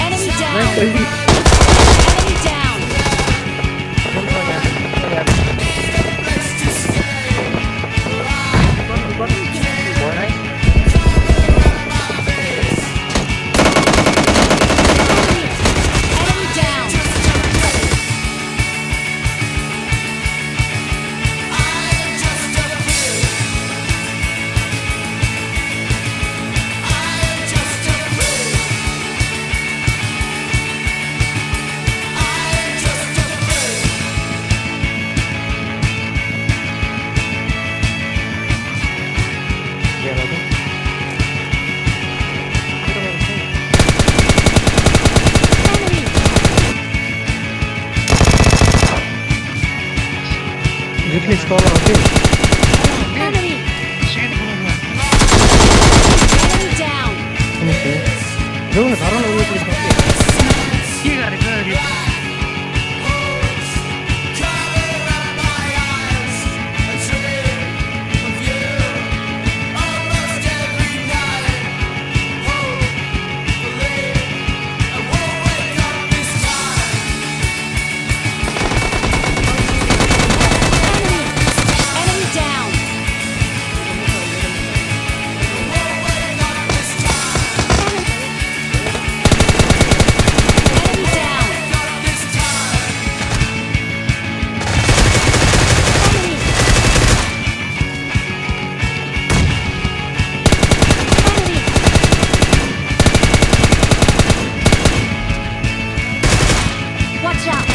Enemy down. Enemy. Enemy down. 재밌고. 저거는 다른 얼굴 좀 할게. 피해가 돼, 그 Watch out!